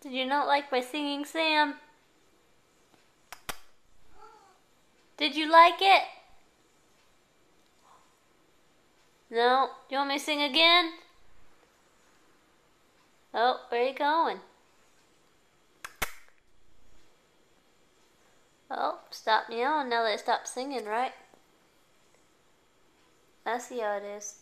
Did you not like my singing, Sam? Did you like it? No? Do you want me to sing again? Oh, where are you going? Oh, stop yelling now that I stopped singing, right? I see how it is.